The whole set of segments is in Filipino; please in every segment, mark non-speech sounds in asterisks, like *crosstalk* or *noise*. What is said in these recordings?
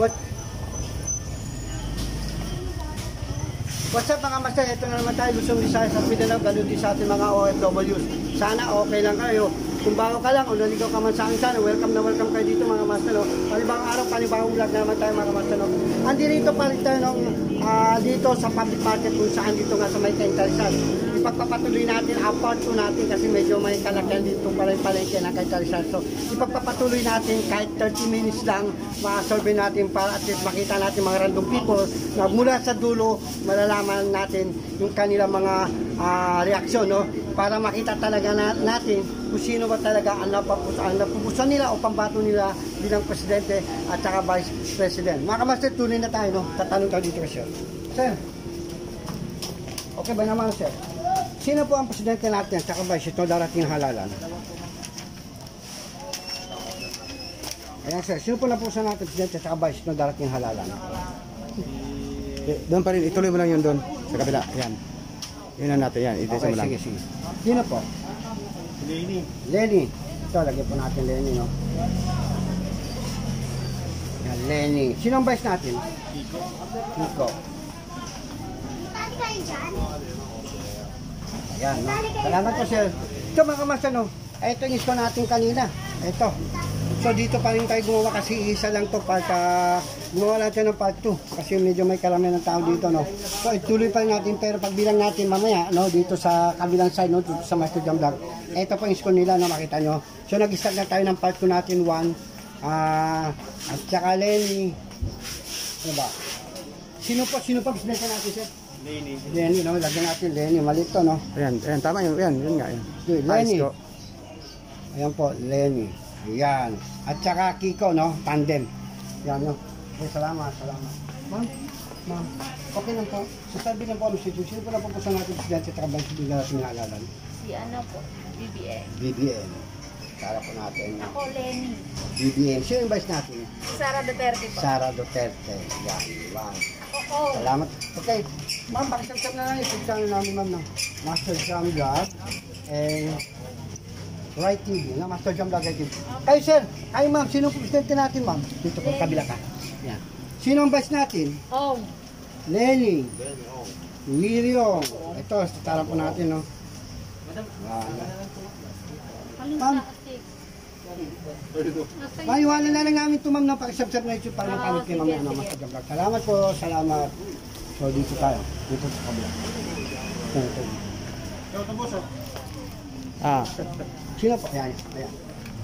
What? What's up mga master? Ito na naman tayo Visayas at Mindanao. Ganun din sa ating mga OFWs. Sana okay lang kayo. Kung bago ka lang o naligaw ka man sa akin sana, welcome na welcome kayo dito mga master. No? Panibang araw, panibang vlog na naman tayo mga master. No? Andi rito pa rin tayo no? Ah, dito sa public market kung saan dito nga sa may Kaintarisal. Ipagpapatuloy natin ang part 2 natin kasi medyo may kalakyan dito pa rin palengke ng Kaintarisal. So ipagpapatuloy natin kahit 30 minutes lang ma-survey natin para at least makita natin mga random people na mula sa dulo malalaman natin yung kanilang mga ah, reaksyon no para makita talaga na, natin kung sino ba talaga ang, napapus ang napupusan nila o pambato nila bilang presidente at saka vice president. Mga kamaster, tuloy na tayo no. Tatanong tayo dito sir. Sir, okay ba naman sir? Sino po ang presidente natin at saka vice ito darating halalan? Ayan sir, sino po na po sa natin presidente at saka vice ito darating halalan? Eh, Doon pa rin, ituloy mo lang yun doon. Sa kabila. Yan. Yun ang natin yan. Ito Okay, mo lang. sige, sige. Sino po? Lenny. Lenny. Ito, lagyan po natin Lenny, no? Yan, Lenny. Sino ang vice natin? Kiko. Kiko. Ayan, no? Salamat po, sir. Ito, mga kamasa, no? Ito yung isko natin kanina. Ito. So, dito pa rin tayo gumawa kasi isa lang to part, ah, gumawa natin ng part 2 kasi medyo may karamihan ng tao dito, no? So, ituloy pa rin natin pero pagbilang natin mamaya, no? Dito sa kabilang side, no? Dito sa Master Jam Vlog. Ito po yung isko nila, no? Makita nyo. So, nag-start na tayo ng part 2 natin, 1. Ah, at saka Lenny. Ano ba? Sino po, sino po presidente natin, sir? Lenny. Lenny, no? Lagyan natin Lenny. Maliit to, no? Ayan, ayan, tama yun. Ayan, yun nga. Ayan. Okay, Lenny. Ayos ko. Ayan po, Lenny. Ayan. At saka Kiko, no? Tandem. Yan, no? Okay, salamat, salamat. Ma'am, ma'am, okay lang po. Sasabi lang po kami sa Sino po na po po sa natin presidente at kabang sa bigla natin naalala? Si ano po, BBM. BBM. Para po natin. Ako, Lenny. BBM. Sino yung vice natin? Sara Duterte po. Sara Duterte. Yan, wow. Ako. Salamat. Okay. Ma'am, pakisabsab na lang yung pagkano namin, ma'am, no? Master Jam Vlog and Right TV, no? Master Jam Vlog Right TV. Kayo, sir. Kayo, ma'am. Sino ang presidente natin, ma'am? Dito po, kabila ka. Yan. Sino ang vice natin? Oh, Lenny. William. Ito, tara po natin, no? Wow. Ma'am. Maiwala na lang namin ito, ma'am, na pakisabsab na YouTube para mapanood kayo mamaya ng Master Jam Vlog. Salamat po, salamat. So, dito tayo. Dito sa kabila. Boss. oh. Ah, Sino po? Ayan, ayan.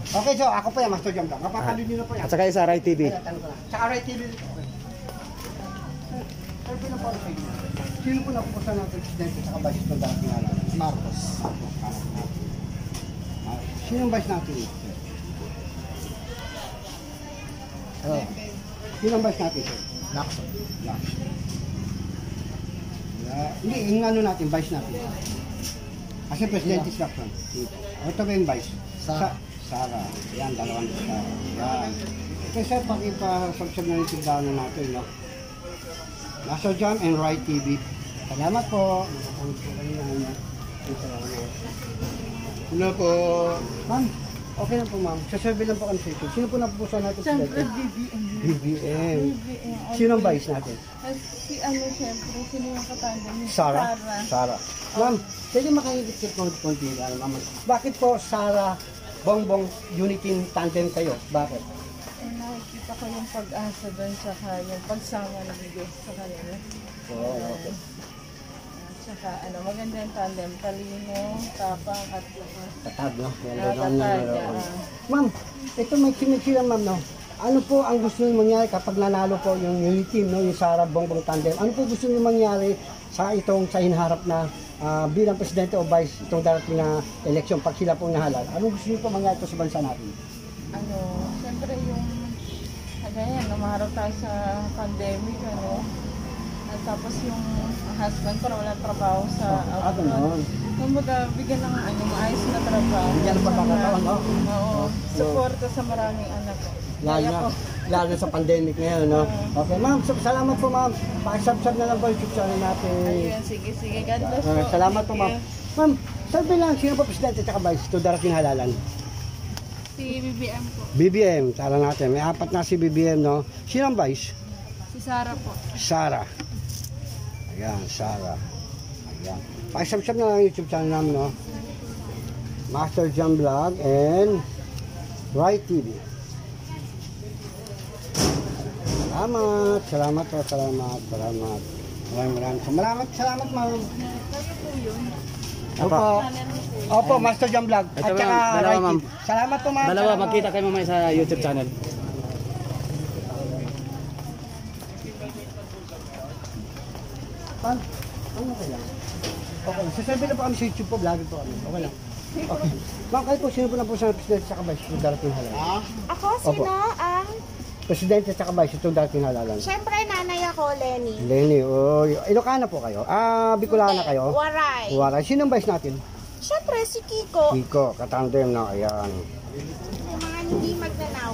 Okay, so ako po yan, Master Jam Vlog. Mapapanood nyo na po yan. at saka isa, Rai TV. Ayan, tanong ko lang. Sa Aray TV. Sir, sino po pwede? Sino po ng presidente sa kabasis ng dating alam? Marcos. Marcos. Ah, Sino ang vice natin? Oh. Sino ang vice natin, sir? Lacson. Lacson. Yeah. Hindi, yung ano natin, vice natin. Kasi presidente is Lacson. Ito ba yung vice? Sa Sara. Yan, dalawang Sara. Yan. Okay, sir, pakipa-subscribe na rin tindahan natin, no? Nasa Jam and Right TV. Salamat po. Salamat po kayo. Salamat. Hello po. Ma'am, okay lang po ma'am. Sasabi lang po kami sa ito. Sino po napupusan natin sa siyempre dati? BBM. BBM. BBM. Sino ang vice natin? At si ano, siyempre, sino yung katanda niya? Sara? Sara. Sara. Ma'am, pwede makahigit sa konti ano, ma'am. Bakit po Sara Bongbong Unity Tandem kayo? Bakit? Eh, nakikita ko yung pag-asa doon sa yung pagsama ng Diyos sa kanila. Oo, okay. Saka, ano, maganda yung tandem. Talino, tapang, at saka Tatag, no? Yan, Ah, tatag, ah. Ma'am, ito may chimichi lang, ma'am, no? Ano po ang gusto niyo mangyari kapag nanalo po yung unity team, no? Yung Sara Bongbong Tandem? Ano po gusto niyo mangyari sa itong sa hinaharap na ah, bilang presidente o vice itong darating na eleksyon pag sila pong nahalal? Ano gusto niyo po mangyari ito sa bansa natin? ano, siyempre yung, ganyan, lumaharap tayo sa pandemic, ano, at tapos yung husband ko na walang trabaho sa Ah, ganun. Kumbaga, bigyan ng ano, maayos na trabaho. Bigyan ng pagkakataon, no? Oo. Suporta sa maraming anak. Lalo Kaya na, ko. lalo sa pandemic ngayon, no? Okay, ma'am, sab- salamat po, ma'am. Pakisubscribe na lang po yung channel natin. Ayun, sige, sige. God bless Ah, po. salamat po, Thank ma'am. you. Ma'am, sabi lang, sino po presidente at vice ito darating halalan? Si BBM po. BBM, tara natin. May apat na si BBM, no? Sino ang vice? Si Sarah po. Sara. Ayan, Sara. Ayan. Pakisubscribe na lang YouTube channel namin, no? Master Jam Vlog and Right TV. Salamat, salamat salamat, salamat. Maraming maraming salamat, salamat, ma'am. Kayo po yun. Opo. Opo, Master Jam Vlog. At Ito, ma'am. saka Dalawa, Right ma'am. TV. Salamat po, ma'am. Dalawa, Salamat. magkita kayo mamaya sa YouTube channel. Ma'am, ano okay lang? Okay lang. Sasabi na po kami sa YouTube po, vlogger po kami. Okay lang. Okay. Ma'am, kayo po, sino po na po sa presidente sa kabay sa darating halalan? Ako, sino ang... Presidente sa kabay sa darating halalan. Siyempre, nanay ako, Lenny. Lenny, oh, Ilocana po kayo. Ah, Bicolana kayo. Waray. Waray. Sino ang vice natin? Siyempre, si Kiko. Kiko, katandem na, ayan. Yung mga hindi magnanaw.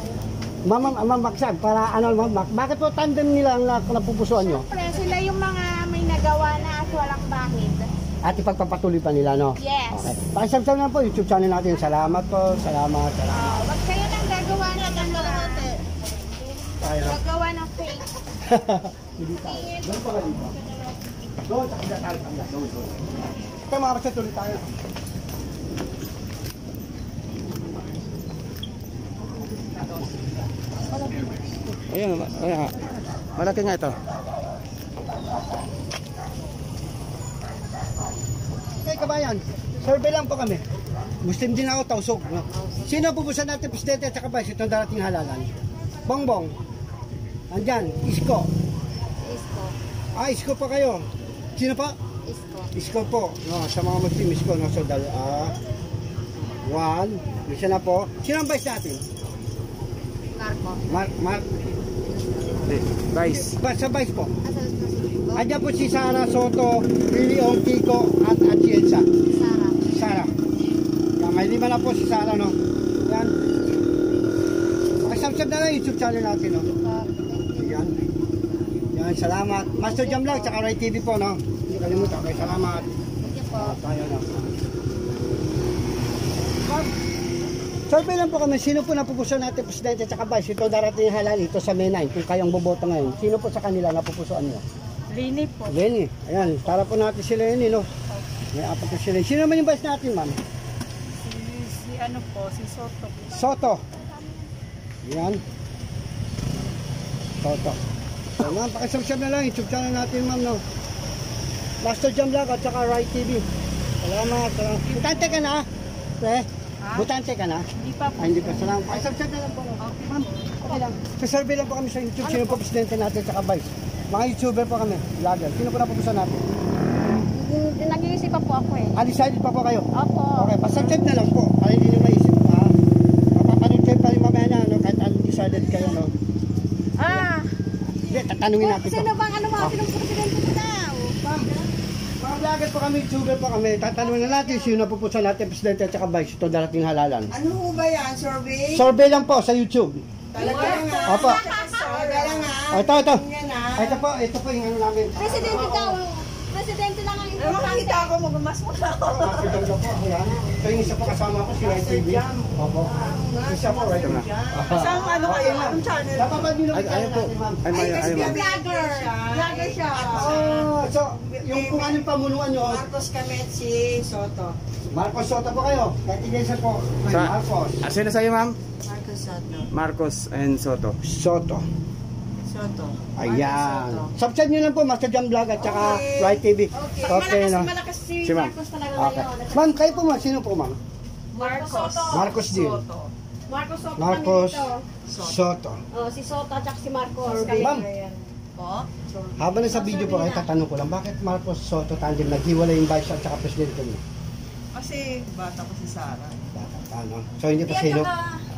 Ma'am, ma'am, ma'am, Magsag, para ano, ma'am, Mak- bakit po tandem nila ang na- napupusuan nyo? Siyempre, sila yung mga may nagawa na at walang bahid. At ipagpapatuloy pa nila, no? Yes. Okay. Pakisabsab na po, YouTube channel natin. Salamat po, salamat, salamat. Oh, wag kayo nang gagawa na ng mga Tayo. gagawa ng fake. *laughs* Hindi tayo. Doon pa kayo dito. Doon, sa kabila tayo. Doon, doon. Ito mga kapatid, tuloy tayo. Ayun, ayun. Malaki nga ito. Okay, kabayan. Survey lang po kami. Muslim din ako, tausog. No? Sino pupusan natin presidente at saka vice itong darating halalan? Bongbong. Andyan, Isko. Isko. Ah, Isko pa kayo. Sino pa? Isko. Isko po. No, sa mga Muslim, Isko. No? So, dal, ah, one. Isa na po. Sino ang vice natin? Marco. Mark, Mark. Vice. Sa vice po. Asal Andyan po si Sara Soto, Liliong Kiko, at Atienza. Sarah. Sara. Yan, may lima na po si Sara, no? Yan. Pakisubscribe na lang YouTube channel natin, no? Yan. Yan, salamat. Master Jam Vlog, tsaka Rai TV po, no? Hindi kalimutan. Okay, salamat. Thank po. Tayo na. Survey lang po kami, sino po napupusuan natin presidente tsaka vice? Ito darating halal, ito sa May 9, kung kayong boboto ngayon. Sino po sa kanila napupusuan nyo? Lini po. Lenny. Ayan, para po natin si Lenny, no? May apat na si Lenny. Sino naman yung vice natin, ma'am? Si, si ano po, si Soto. Soto. Yan. Soto. So, ma'am, pakisubscribe na lang. YouTube channel natin, ma'am, no? Master Jam Vlog at saka Right TV. Salamat. salamat. Butante ka na, pre? Ha? Butante ka na? Hindi pa po. Ay, hindi pa. Salamat. Pakisubscribe na lang po. no? Ma'am, okay lang. Sasurvey lang po kami sa YouTube. Sino po presidente natin at saka vice? Mga YouTuber po kami, vlogger. Sino po napupusan natin? Nag-iisip pa po ako eh. Undecided pa po kayo? Opo. Okay, pasubscribe na lang po. Para hindi nyo maisip. Ha? Mapapanood kayo pa rin mamaya na, no? kahit undecided kayo. No? Ah, Hindi, tatanungin natin to. sino bang ano mga pinong-presidente mo daw? Mga vlogger po kami, YouTuber po kami. Tatanungin na natin sino pupusan natin, presidente at saka vice. Ito darating halalan. Ano ho ba yan? Survey? Survey lang po sa YouTube. Talaga nga. Opo. Talaga nga. Oh, ito, ito. Ito po, ito po yung ano namin. Presidente daw. Presidente lang ang Ano makita ko, magmas mo na ako. Na po. Ayan. Ito yung isa po kasama ko, si Rai TV. Opo. Isa po, Rai TV. Saan ano kayo? Anong channel? Napapad nyo lang Ay, po. natin, ma'am. Ay, may, ay, ma'am. Vlogger siya. Vlogger siya. Oh, so, yung kung anong pamunuan nyo, Marcos Kamet si Soto. Marcos Soto po kayo. Kahit iglesia po, Marcos. Sino sa'yo, ma'am? Marcos Soto. Marcos and Soto. Soto. Soto. Ayan. Soto. Subscribe nyo lang po, Master Jam Vlog at saka Okay. Right TV. Okay. Okay, no? Malakas si Si. Marcos talaga Okay. ngayon. Ma'am, kayo po ma'am. Sino po ma'am? Marcos. Marcos din. Marcos Soto Marcos dito. Soto. Oh, si Soto at saka si Marcos. Ma'am, Po? habang nasa video po kayo, tatanong ko lang, bakit Marcos Soto tandem naghiwalay yung vice at saka presidente niyo? Kasi bata ko si Sarah. Bakit ano? So hindi pa sino?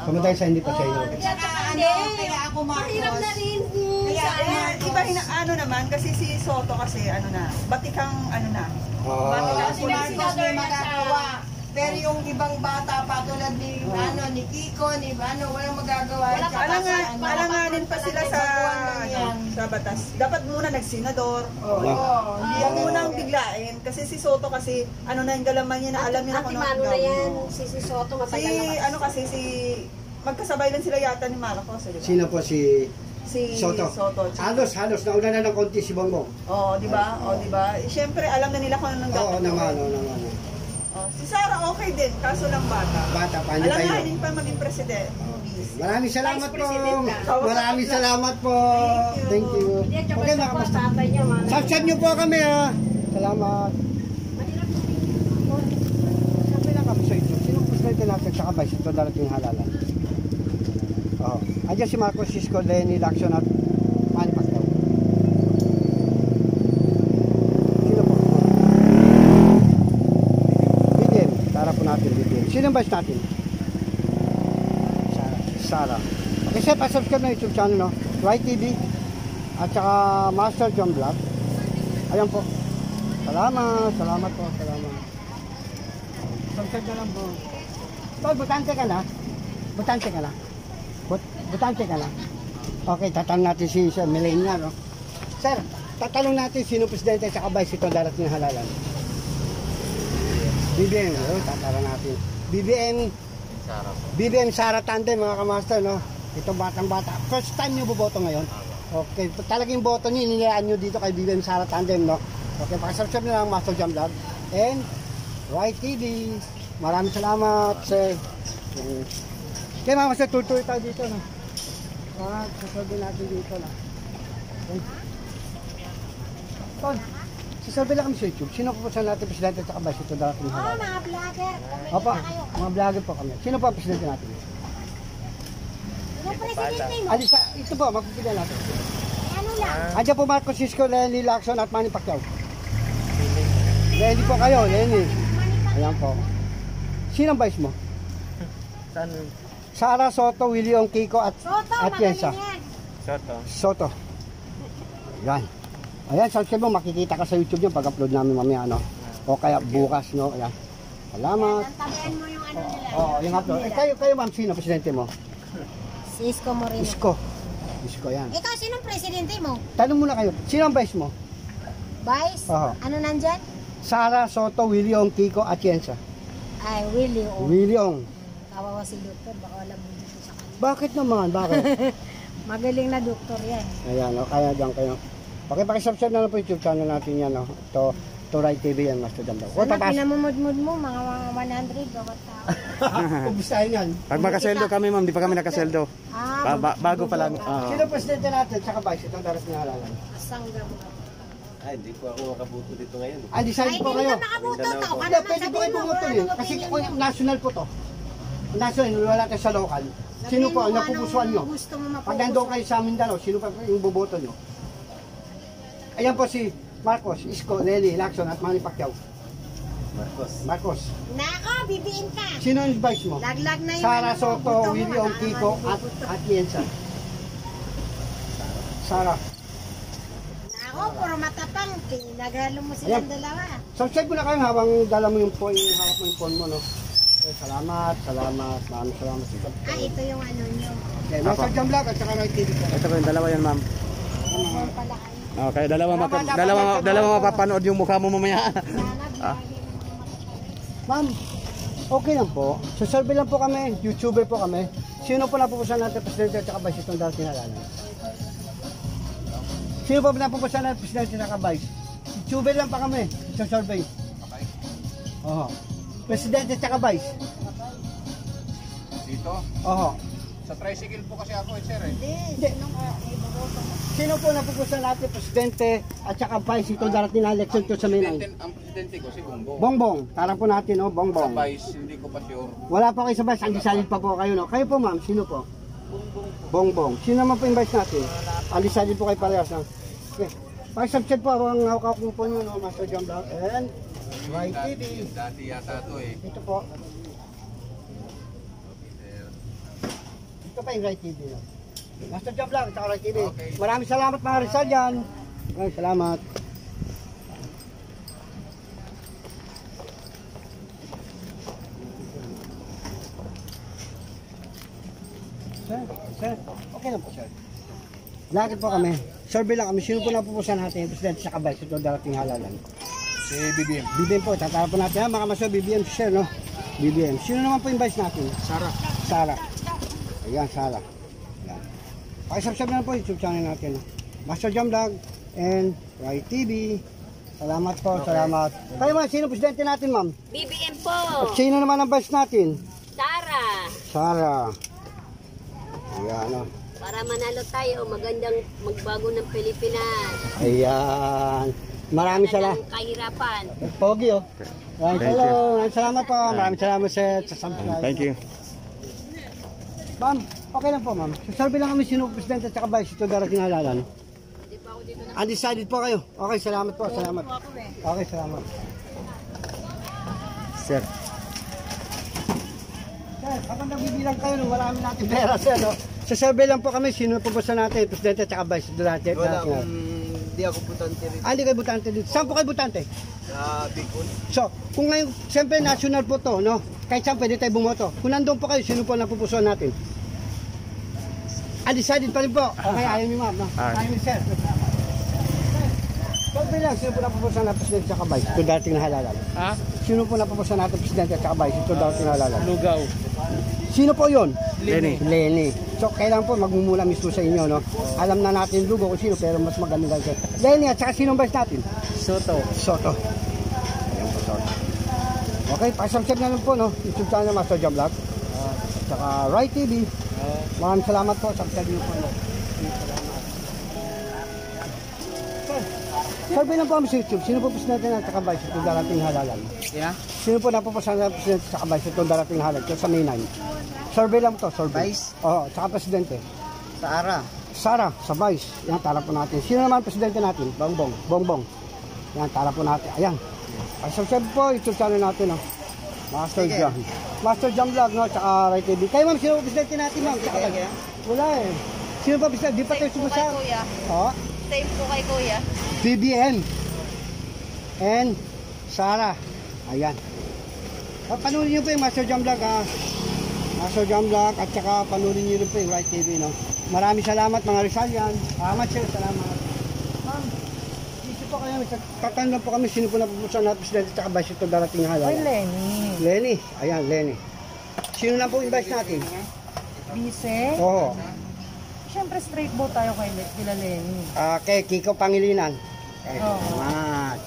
Kumunta sa hindi pa. Saka ano, kaya ako Marcos. Mahirap na rin. Kaya, kaya iba hina, ano naman, kasi si Soto kasi ano na, batikang ano na. Ah, si Marcos may magagawa. Pero yung ibang bata pa tulad ni ano ni Kiko ni ano walang magagawa. Wala si, ano, alanganin pa sila sa ano, sa batas. Dapat muna nagsenador. Oo. Oo, hindi yan munang biglain. Kasi si Soto kasi, ano na yung galaman niya na alam niya na kung ano na yan, si si Soto Si, matagal na kasi. ano kasi, si, magkasabay lang sila yata ni Marcos. eh, di ba? Sino po si Si Soto? Soto. Halos, halos. Nauna na ng konti si Bongbong. Oo, di ba? Oo, di ba? Siyempre, alam na nila kung anong Oo dapat naman, oo naman. Oh, si Sarah okay din, kaso lang bata. Bata pa, hindi Alam tayo. na, hindi pa maging presidente. Maraming salamat po. President. Maraming salamat po. Thank you. Hindi, tsaka Okay, mga- Subscribe niyo po kami ha. Salamat. Sabi lang kami sa YouTube. Sino presidente natin sa kabay? Ito darating halalan. Oo. Andiyan si Marcos Cisco, Lenny Lacson at Manny Pacquiao. Sino po? BBM. Tara po natin BBM. Sino ang vice natin? Sara. Okay, sir, pa-subscribe na YouTube channel, no? Right TV. At saka Master John Vlog. Ayan po. Salamat, salamat po, salamat. Subscribe na lang po. Tol, butante ka na? Butante ka na? But, butante ka na? Okay, tatanong natin si Sir Milenia, no? Sir, tatanong natin sino presidente sa kabay si darating na halalan. BBM, oh, tatanong natin. BBM, BBM Sara Tandem, mga kamaster, no? Ito batang bata. First time nyo boboto ngayon? Okay, talagang boto nyo, inilayaan nyo dito kay BBM Sara Tandem, no? Okay, pakisubscribe na lang Master Jam Vlog. And, White TV. Maraming salamat, sir. Kaya mga master, tutuloy tayo dito, no? Ah, sasabi natin dito, no? Okay. Ton, sasabi lang kami sa YouTube. Sino po sa natin presidente at saka ba ito darating Oo, halalan? mga vlogger. Comment Opo, na kayo. mga vlogger po kami. Sino po ang presidente natin? Yung presidente mo, Ali, sa, ito po, magpipilian natin. eh, ano lang. Andiyan po Marcos Cisco, Lenny Lacson at Manny Pacquiao. Lenny po kayo, Lenny. Ayan po. Sino ang vice mo? Sara Soto, William Kiko at Soto, at magaling Yensa. yan. Soto. Yan. Ayan, subscribe mo, makikita ka sa YouTube yung pag-upload namin mamaya, ano? O kaya bukas, no? Ayan. Salamat. Tantabihan mo yung ano nila. Oo, oh, yung upload. Eh, kayo, kayo ma'am, sino presidente mo? Si Isko Moreno. Isko. Isko, yan. Ikaw, sinong presidente mo? Tanong muna kayo, sino ang vice mo? Vice? Oo. Ano nandyan? Sara Soto, William Kiko at Yensa. Ay, Willie. Oh. William. Kawawa si doktor, baka wala mo dito sa kanya. Bakit naman? Bakit? *laughs* Magaling na doktor yan. Ayan, o, kaya dyan kayo. Okay, pakisubscribe na lang po YouTube channel natin yan, no? Ito, ito Right TV yan, Master Jam daw. O, Sana tapas. pinamumud-mud mo, mga mga 100 bawat tao. *laughs* Ubisahin yan. Pag makaseldo kami, ma'am, di pa kami nakaseldo. Ah, Ba- ba- bago pa lang. oo. Sino presidente natin? Tsaka vice, itong daras na halalan. asang gamo. Ay, hindi po ako makabuto dito ngayon. Ah, Ay, decide po hindi kayo. ka makabuto to. Ka Hindi, naman pwede po kayo sabihin mo, eh. nang Kasi national po to. National, wala tayo sa local. Sino po ang mo napupusuan nyo? Gusto mo Pag nandun kayo sa Mindanao, sino pa yung boboto nyo? Ayan po si Marcos, Isko, Nelly, Lacson at Manny Pacquiao. Marcos. Marcos. Nako, bibiin ka. Sino ang vice mo? Laglag na yung Sara ano, Soto, William wala Kiko at, at Yensa. Sara. Nako, puro matapang. Naghalo mo silang Ayan. dalawa. Subscribe mo na kayo habang dala mo yung phone, yung hawak mo yung phone mo, no? Okay, salamat, salamat, maraming salamat sa Ah, ito yung ano nyo. Okay, Master Jam Vlog at saka Right TV. Ito po yung dalawa yan, ma'am. Phone pala kayo. Okay, dalawa, mapa, dalawa, dalawa mapapanood yung mukha mo mamaya. *laughs* Ah. Ma'am, okay lang po. So, survey lang po kami. YouTuber po kami. Sino po napupusan natin presidente at saka vice itong darating halalan? Sino po napupusan natin presidente at saka vice? YouTuber lang pa kami. Sa survey. Okay. Oo. Presidente at saka vice. Dito? Oo. Sa tricycle po kasi ako, eh, sir. Eh. Hindi. Sino po napupusan natin presidente at saka vice itong darating na election ko sa Minay? Ang presidente ko si Bongbong. Bongbong. Tara po natin, oh, Sa Bongbong. vice, hindi ko pa sure. Wala pa kayo sa vice, undecided pa po kayo, no? Kayo po, ma'am, sino po? Bongbong. Sino naman po yung vice natin? Undecided po kayo parehas, no? Okay. Pakisubscribe po ang hawak ko po nyo, no? Master John Vlog. And, TV. dati yata to eh. Ito po. Ito pa yung Right TV? Master John Vlog, at saka Right TV. Okay. Maraming salamat mga Rizal dyan. Maraming salamat. Sir, sir, okay lang po sir. Lakad po kami. survey lang kami. Sino po napupusan natin? Presidente sa kabay. Ito darating halalan. Si BBM. BBM po, tatara po natin. Ha, mga maso, BBM share, no? BBM. Sino naman po yung vice natin? Sara. Sara. Ayan, Sara. Ayan. Pakisubscribe na lang po yung YouTube channel natin. Master Jam Vlog and Rai TV. Salamat po, salamat. Kayo ma'am, sino presidente natin ma'am? BBM po. At sino naman ang vice natin? Tara. Sara. Ayan, no? Para manalo tayo, magandang magbago ng Pilipinas. Ayan. Maraming salamat. Walang kahirapan. Pogi, oh. Maraming salamat po. Maraming salamat sa, sa subscribe. Thank you. Ma'am, okay lang po ma'am. Sasabi lang kami sino presidente at saka vice ito darating halalan. Hindi pa ako dito na. Undecided po kayo. Okay, salamat po. Salamat. Okay, salamat. Sir. Sir, kapag nagbibilang kayo nung marami natin pera, sir, no? Sa survey lang po kami, sino po sa natin, presidente at saka vice ito darating. Wala, darating. Hindi ako putante rin Ah, hindi kayo butante dito. Saan po kayo butante? sa Bicol. So, kung ngayon, siyempre national po to, no? Kahit saan pwede tayo bumoto. Kung nandun po kayo, sino po napupusuan natin? Undecided pa rin po. Okay, ayaw ni ma'am, no? Ah. Ayaw ni sir. Sabi lang, sino po napupusuan natin presidente sa kabay? Ito dating na halalan. Ha? Sino po napupusuan natin presidente at kabay? Ito dating na halalan. Lugaw. Sino po yon? Lenny. Lenny. So, kailangan po magmumula mismo sa inyo, no? Alam na natin lugo kung sino, pero mas maganda dahil Lenny, at saka sino vice natin? Soto. Soto. Ayan po, Soto. Okay, pasubscribe na lang po, no? YouTube channel Master Jam Vlog. Uh, saka Rai TV. Maraming salamat po. Subscribe niyo po, no? Survey lang po kami sa YouTube. Sino po presidente ng kakabay sa itong darating halalan? Yeah? Sino po napupusan ng presidente sa kakabay sa itong darating halalan? Ito sa May 9. Survey lang to, survey. Vice? Oo, saka presidente. Sa Ara. Sara, sa Vice. Yan, tara po natin. Sino naman presidente natin? Bongbong. Bongbong. Yan, tara po natin. Ayan. Ay, subscribe po, YouTube channel natin, no? Master Jam. Master Jam Vlog, no? Tsaka Rai TV. Kayo, ma'am, sino po presidente natin, ma'am? Tsaka, wala eh. Sino pa presidente? Di pa tayo sumasa. kuya. Oo. Same po kay kuya. BBM. And Sara. Ayan. Ah, Panurin niyo po yung Master Jam Vlog, ha? Master Jam Vlog, at saka panurin niyo rin po yung Right TV, no? Maraming salamat, mga Rizalian. Salamat, sir. Salamat. Ma'am, po kayo, tatanong po kami, sino po napupusan natin presidente at saka vice ito darating na halala? Oy, Lenny. Lenny. Ayan, Lenny. Sino na po yung vice natin? Bise. Oo. Siyempre straight vote tayo kay Le- kila Lenny. Ah, Kiko Pangilinan. Okay, Oo. salamat.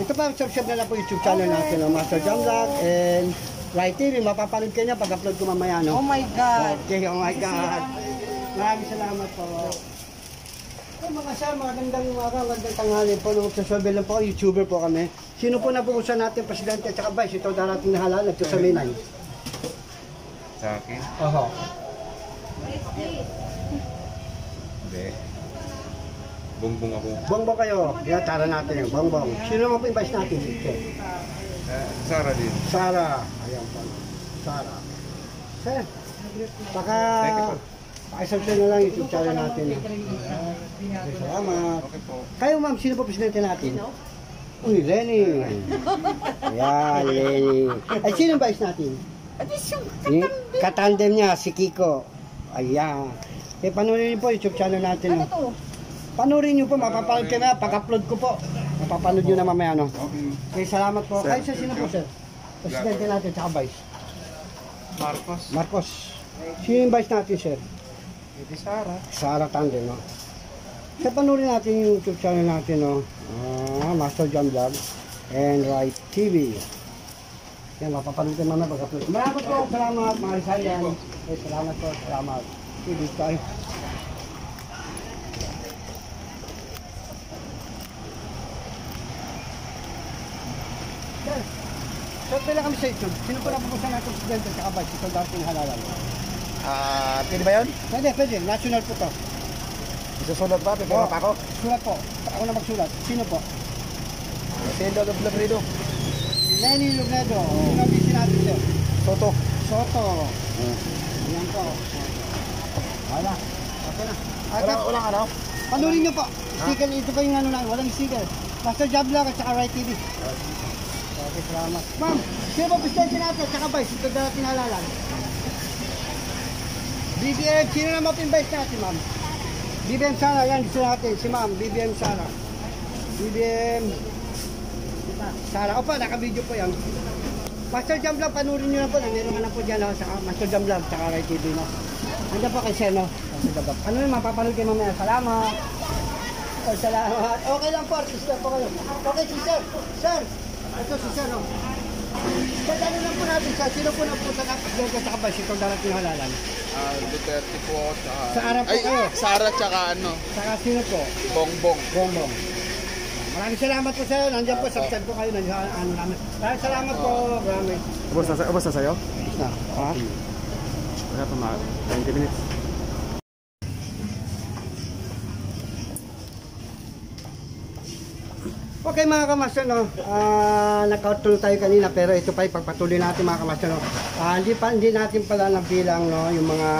Ito pa, subscribe na lang po YouTube channel natin, no? Master Jam Vlog and Right TV. Mapapanood ka niya pag-upload ko mamaya, no? Oh my God. Okay, oh my God. Maraming salamat po. So, mga sir, magandang araw, magandang tanghali po. Nung magsasabi lang po, YouTuber po kami. Sino po napuusan natin, Presidente at saka Vice? Ito darating na halal, ito sa May 9. Sa akin? Oho. Hindi. Bongbong ako. Bongbong kayo, tara natin yung bongbong. Sino naman po yung Vice natin? Okay. Uh, Sara din. Sara. Ayan po. Sara. Sir, baka po. pakisubscribe na lang yung YouTube channel natin. Okay, salamat. Okay po. Kayo ma'am, sino po presidente natin? Uy, Lenny. Ayan, Lenny. Ay, sino ang vice natin? Yung katandem niya, si Kiko. Ayan. Eh, panoorin niyo po YouTube channel natin. Ano to? Panoorin niyo po, mapapanood kayo na, pag-upload ko po. Mapapanood niyo na mamaya, no? Okay. Salamat po. Kayo sa sino po, sir? Presidente natin, tsaka vice. Marcos. Marcos. Sino yung vice natin, sir? Iti Sara. Sara Tandem, no? Sa panoorin natin yung YouTube channel natin, no? Ah, Master Jam Vlog and Right TV. Yan, mapapanood ko mamaya pag-upload. Salamat po, salamat, mga Rizalian. Eh, salamat po, salamat. Sige, tayo. Sir, kami sa YouTube. Sino po napupusan natin sa kabay? Ito dating halalan. Ah, pwede ba yun? Pwede, pwede. National po to. Isusunod ba? Pwede Oo. pa ako? Sulat po. Ako na magsulat. Sino po? Sendo ng Labrido. Lenny Lugnedo. Sino ang natin sir? Soto. Soto. Ayan po. Wala. Okay na. Wala, walang ano? panurin niyo po. Sticker, ito pa yung ano na, walang sticker. Master Job Vlog at saka Right TV. Okay, salamat. Ma'am, sino ba presidente natin? Tsaka Vice, ito darating halalan. BBM, sino yung Vice natin, ma'am? BBM Sara, yan gusto natin. Si ma'am, BBM Sara. BBM Sara. Opo, naka-video po yan. Master Jam Vlog, panurin nyo na po. Nandito na po dyan. Oh, sa Master Jam Vlog, sa Rai TV. No? Nandiyan po kay Sen. No? Master Jam Vlog. Ano yung mapapanood kayo mamaya? Salamat. Oh, salamat. Okay lang po, artista po kayo. Okay, si Sir. Sir, ito si Sir. No? Sir, ano lang po natin, sir. Sino po na po sa kapatid sa kabasyo itong darating halalan? Ah, Duterte po ako tsaka... Sa Arab po Ay, kayo. Sara tsaka ano, Saka sino po? Bongbong. Bongbong. Maraming salamat po sir. Nandiyan po, subscribe po kayo. Nandiyan, ano namin. Maraming salamat po. Maraming. Ubos na, ubos na sa'yo? Na, ha? Wala pa mga 20 minutes. Okay mga kamaster, no? Ah, nag-outro tayo kanina pero ito pa ipagpatuloy natin mga kamaster, no? Ah, hindi pa hindi natin pala nabilang no yung mga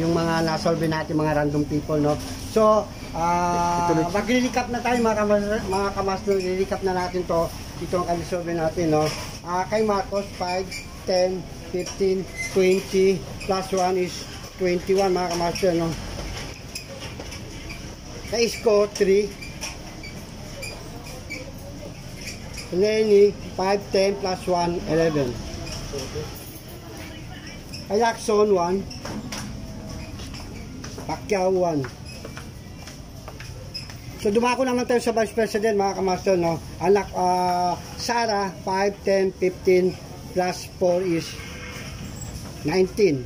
yung mga nasolve natin mga random people, no. So, ah, magre-recap na tayo mga kamaster, mga kamaster, recap na natin to. Ito ang kalisolve natin, no. Ah, kay Marcos 5, 10, 15, 20 plus 1 is 21 mga kamaster, no. Kay Isko 3 Lenny, 5, 10 plus 1, 11. Kay Lacson, 1. Pacquiao, 1. So dumako naman tayo sa Vice President, mga kamaster, no? Anak, ah, Sara, 5, 10, 15 plus 4 is 19.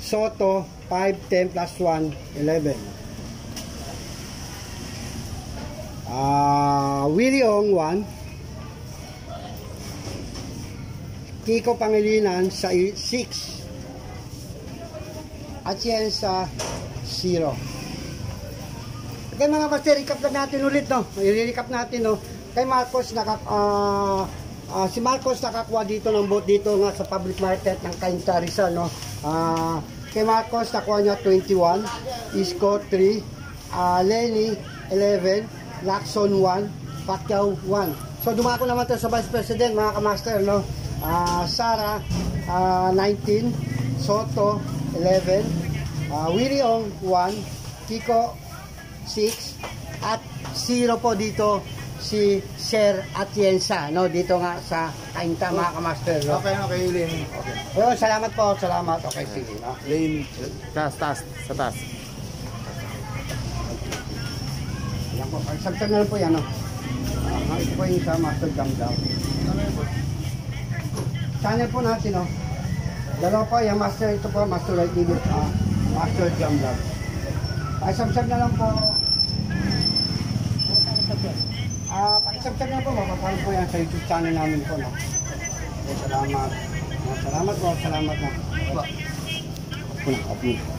Soto, 5, 10 plus 1, 11. Ah, Willie Ong 1. Kiko Pangilinan sa 6. At sa 0. Okay mga master, recap lang natin ulit no. I-recap natin no. Kay Marcos naka ah, ah, si Marcos nakakuha dito ng vote dito nga sa public market ng Cainta Rizal no. Ah, kay Marcos nakuha niya 21, Isko 3, ah, Lenny 11, Lacson 1, Pacquiao 1. So dumako naman tayo sa Vice President mga kamaster no. Ah, Sara ah, 19, Soto 11, ah, Willie Ong 1, Kiko 6 at 0 po dito si Sir Atienza no dito nga sa Kainta mga kamaster no. Okay, okay, Lin. Oh, salamat po, salamat. Okay, sige. No? Lane. Taas, taas, sa taas. Yan po. Pagsagtag na lang po yan, no? Ah, ito po yung sa Master Jam daw. Channel po natin, no? Dalawa po, yung Master, ito po, Master Light TV, ah, Master Jam daw. Pagsagtag na lang po. Ah, pagsagtag na po, mapapalo po yan sa YouTube channel namin po, no? Okay, salamat. Salamat po, salamat na. Ako na, ako na.